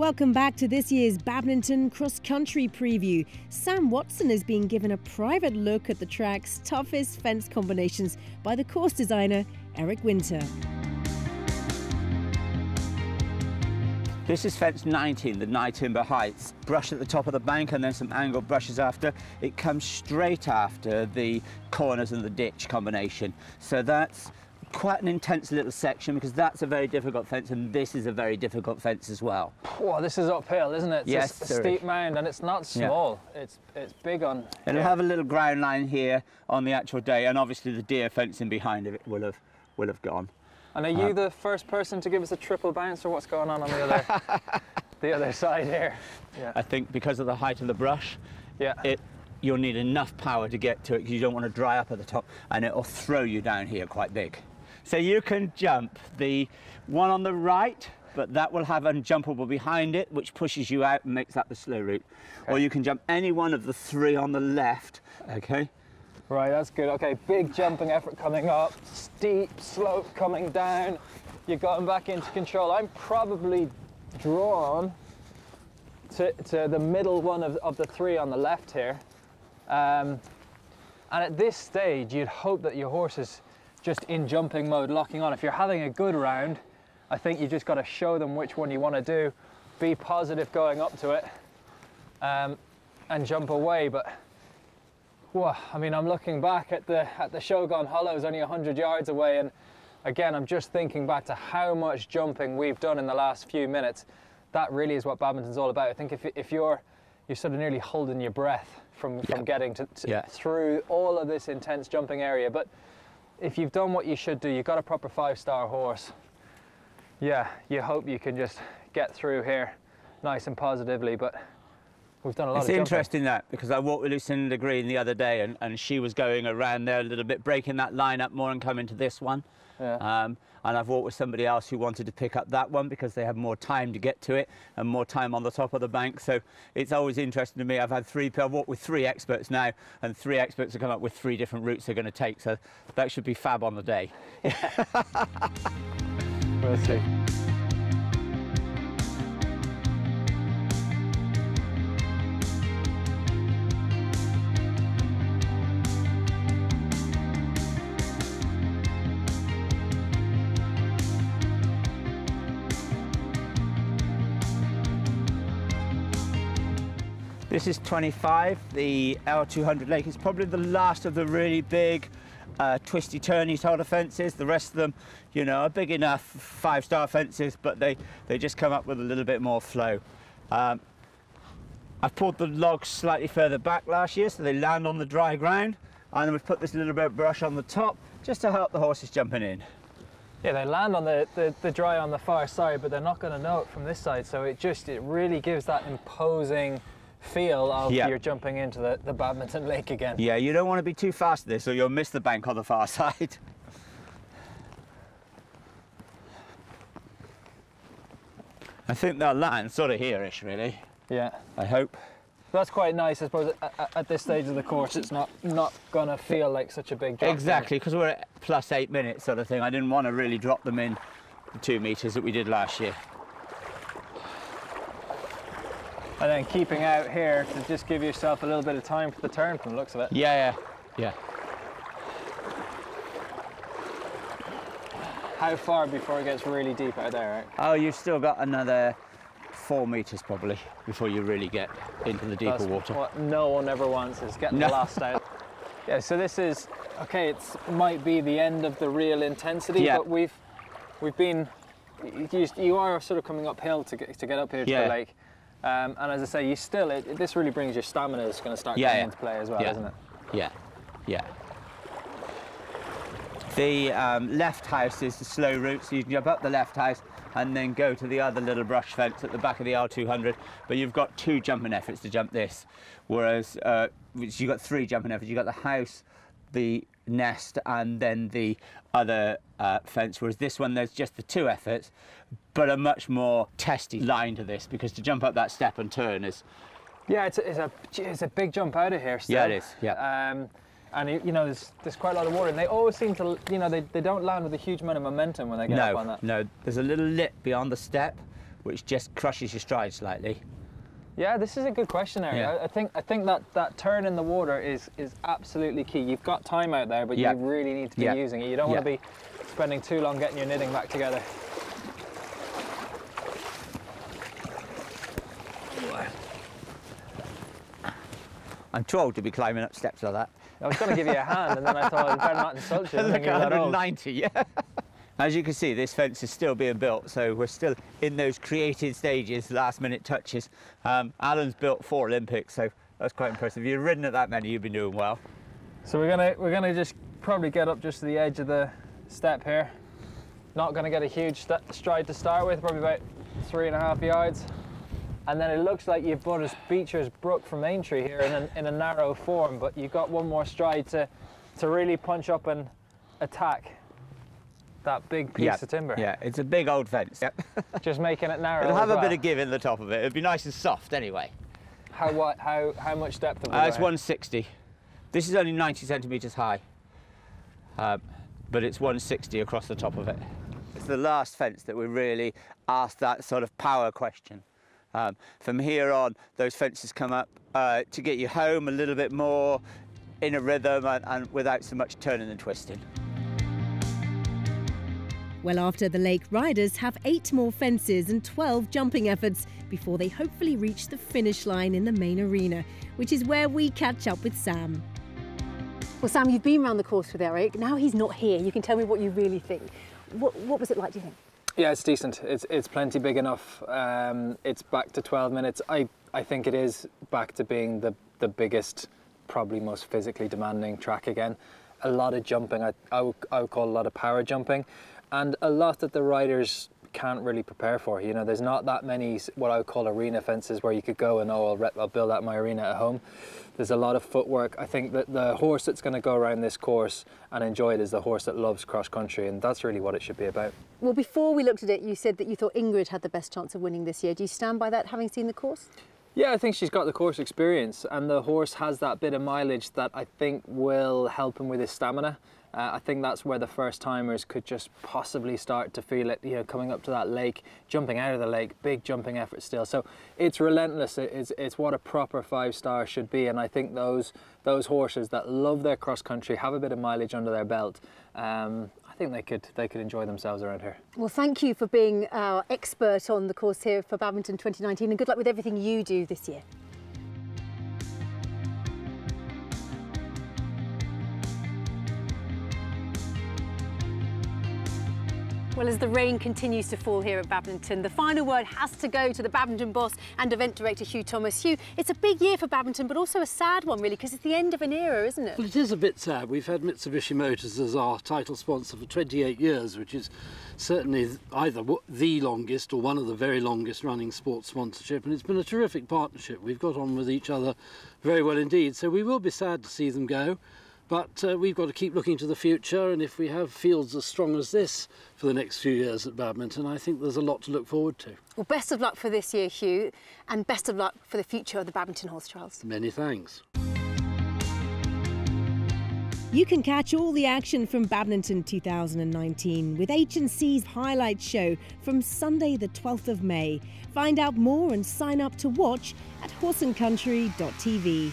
Welcome back to this year's Badminton Cross Country preview. Sam Watson is being given a private look at the track's toughest fence combinations by the course designer Eric Winter. This is fence 19, the Nyetimber Heights. Brush at the top of the bank and then some angled brushes after. It comes straight after the corners and the ditch combination. So that's quite an intense little section because that's a very difficult fence and this is a very difficult fence as well. Wow, this is uphill, isn't it? It's yes, a steep mound and it's not small. Yeah. It's it's big on. It'll yeah. have a little ground line here on the actual day and obviously the deer fencing behind it will have will have gone. And are you um, the first person to give us a triple bounce or what's going on on the other the other side here? Yeah. I think because of the height of the brush, yeah. it you'll need enough power to get to it because you don't want to dry up at the top and it'll throw you down here quite big. So you can jump the one on the right, but that will have unjumpable behind it, which pushes you out and makes that the slow route. Okay. Or you can jump any one of the three on the left, okay? Right, that's good. Okay, big jumping effort coming up, steep slope coming down. You're going back into control. I'm probably drawn to, to the middle one of, of the three on the left here. Um, and at this stage, you'd hope that your horse is just in jumping mode, locking on. If you're having a good round, I think you just got to show them which one you want to do, be positive going up to it, um, and jump away. But well, I mean, I'm looking back at the at the Shogun Hollows only 100 yards away, and again, I'm just thinking back to how much jumping we've done in the last few minutes. That really is what badminton's all about. I think if if you're you're sort of nearly holding your breath from from getting to, to yeah. through all of this intense jumping area, but if you've done what you should do, you've got a proper five-star horse. Yeah, you hope you can just get through here nice and positively, but We've done a lot it's interesting that because I walked with Lucinda Green the other day and, and she was going around there a little bit, breaking that line up more and coming to this one. Yeah. Um, and I've walked with somebody else who wanted to pick up that one because they have more time to get to it and more time on the top of the bank. So it's always interesting to me. I've had three, I've walked with three experts now and three experts have come up with three different routes they're going to take. So that should be fab on the day. we'll see. This is 25, the L200 Lake. It's probably the last of the really big uh, twisty turny sort of fences. The rest of them, you know, are big enough five star fences, but they, they just come up with a little bit more flow. Um, I've pulled the logs slightly further back last year so they land on the dry ground. And then we've put this little bit of brush on the top just to help the horses jumping in. Yeah, they land on the, the, the dry on the far side, but they're not going to know it from this side. So it just, it really gives that imposing feel of you're jumping into the, the badminton lake again. Yeah, you don't want to be too fast this or you'll miss the bank on the far side. I think they'll land sort of here-ish, really. Yeah. I hope. That's quite nice, I suppose. At, at, this stage of the course, it's not not gonna feel like such a big drop. Exactly, because we're at plus eight minutes, sort of thing. I didn't want to really drop them in the two meters that we did last year. And then keeping out here to just give yourself a little bit of time for the turn from the looks of it. Yeah, yeah, yeah. How far before it gets really deep out there, right? Oh, you've still got another four meters probably before you really get into the deeper That's water. What no one ever wants is getting no. lost out. Yeah, so this is okay. It might be the end of the real intensity, yeah. but we've we've been you, you are sort of coming uphill to get to get up here to yeah. the lake. Um, and as I say, you still, it, this really brings your stamina is going to start yeah, coming yeah. into play as well, yeah. isn't it? Yeah, yeah. The um, left house is the slow route, so you can jump up the left house and then go to the other little brush fence at the back of the L200. But you've got two jumping efforts to jump this, whereas uh, you've got three jumping efforts. You've got the house, the nest, and then the other uh, fence. Whereas this one, there's just the two efforts, but a much more testy line to this because to jump up that step and turn is. Yeah, it's a, it's a, it's a big jump out of here. Still. Yeah, it is. Yeah. Um, and you know, there's, there's quite a lot of water, and they always seem to, you know, they, they don't land with a huge amount of momentum when they get no, up on that. No, there's a little lip beyond the step which just crushes your stride slightly. Yeah, this is a good question, Eric. Yeah. I, I think I think that that turn in the water is is absolutely key. You've got time out there, but Yeah. you really need to be Yeah. using it. You don't want to be spending too long getting your knitting back together. I'm too old to be climbing up steps like that. I was going to give you a hand, and then I thought I'd better not insult you. I Look you're that 190, yeah. As you can see, this fence is still being built, so we're still in those creative stages, last minute touches. Um, Alan's built four Olympics, so that's quite impressive. You've ridden at that many, you've been doing well. So we're gonna we're gonna just probably get up just to the edge of the step here. Not gonna get a huge st stride to start with, probably about three and a half yards. And then it looks like you've brought a Beecher's Brook from Aintree here in a, in a narrow form, but you've got one more stride to to really punch up and attack that big piece yeah, of timber. Yeah, it's a big old fence. Yep. Just making it narrow. It'll have a well. bit of give in the top of it. It'll be nice and soft anyway. How what how how much depth have we Uh, it's 160. This is only 90 centimetres high, um, but it's 160 across the top of it. It's the last fence that we really asked that sort of power question. Um, from here on, those fences come up uh, to get you home a little bit more in a rhythm and, and without so much turning and twisting. Well, after the lake riders have eight more fences and 12 jumping efforts before they hopefully reach the finish line in the main arena, which is where we catch up with Sam. Well, Sam, you've been around the course with Eric. Now he's not here. You can tell me what you really think. What, what was it like, do you think? Yeah, it's decent. It's it's plenty big enough. Um, it's back to 12 minutes. I, I think it is back to being the, the biggest, probably most physically demanding track again. A lot of jumping. I, I, would, I would call a lot of power jumping, and a lot that the riders can't really prepare for. You know, there's not that many what I would call arena fences where you could go and oh, I'll, I'll build out my arena at home. There's a lot of footwork. I think that the horse that's going to go around this course and enjoy it is the horse that loves cross country, and that's really what it should be about. Well, before we looked at it, you said that you thought Ingrid had the best chance of winning this year. Do you stand by that, having seen the course? Yeah, I think she's got the course experience, and the horse has that bit of mileage that I think will help him with his stamina. Uh, I think that's where the first timers could just possibly start to feel it, you know, coming up to that lake, jumping out of the lake, big jumping effort still. So it's relentless. It- It's, it's what a proper five star should be, and I think those those horses that love their cross country, have a bit of mileage under their belt. Um, I think they could they could enjoy themselves around here. Well, thank you for being our expert on the course here for Badminton 2019 and good luck with everything you do this year. Well, as the rain continues to fall here at Badminton, the final word has to go to the Badminton boss and event director Hugh Thomas. Hugh, it's a big year for Badminton, but also a sad one, really, because it's the end of an era, isn't it? Well, it is a bit sad. We've had Mitsubishi Motors as our title sponsor for 28 years, which is certainly either the longest or one of the very longest running sports sponsorship, and it's been a terrific partnership. We've got on with each other very well indeed, so we will be sad to see them go. But uh, we've got to keep looking to the future, and if we have fields as strong as this for the next few years at badminton, I think there's a lot to look forward to. Well, best of luck for this year, Hugh, and best of luck for the future of the Badminton Horse Trials. Many thanks. You can catch all the action from Badminton 2019 with H&C's highlight show from Sunday the 12th of May. Find out more and sign up to watch at horseandcountry.tv.